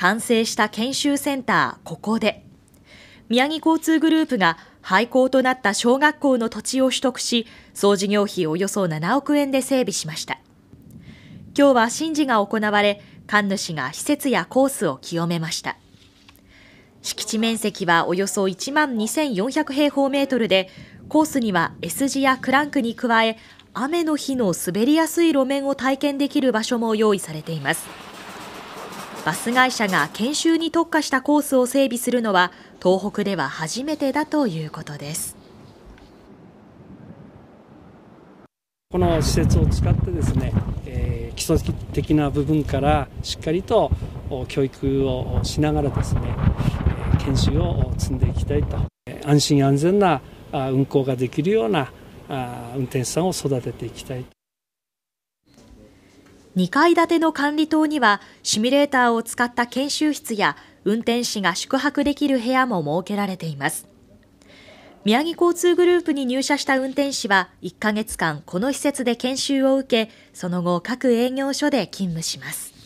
完成した研修センターここで。宮城交通グループが廃校となった小学校の土地を取得し総事業費およそ7億円で整備しました。今日は神事が行われ神主が施設やコースを清めました。敷地面積はおよそ1万2400平方メートルでコースには S 字やクランクに加え雨の日の滑りやすい路面を体験できる場所も用意されています。バス会社が研修に特化したコースを整備するのは東北では初めてだということです。この施設を使ってですね、えー、基礎的な部分からしっかりと教育をしながらですね、研修を積んでいきたいと。安心安全な運行ができるような運転手さんを育てていきたい。2階建ての管理棟にはシミュレーターを使った研修室や運転士が宿泊できる部屋も設けられています。宮城交通グループに入社した運転士は1ヶ月間この施設で研修を受けその後各営業所で勤務します。